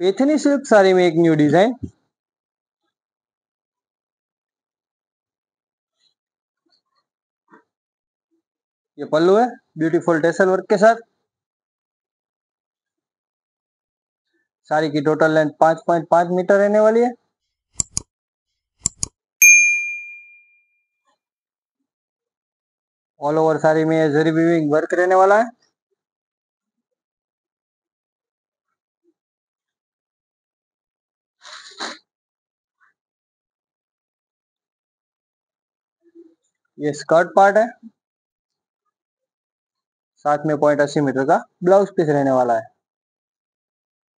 Paithani silk sari में एक new design ये पल्लू है ब्यूटीफुल टेसल वर्क के साथ। साड़ी की टोटल लेंथ पाँच पॉइंट पाँच मीटर रहने वाली है। ऑल ओवर साड़ी में जरी वीविंग वर्क रहने वाला है। ये स्कर्ट पार्ट है। साथ में पॉइंट अस्सी मीटर का। ब्लाउज पीस रहने वाला है।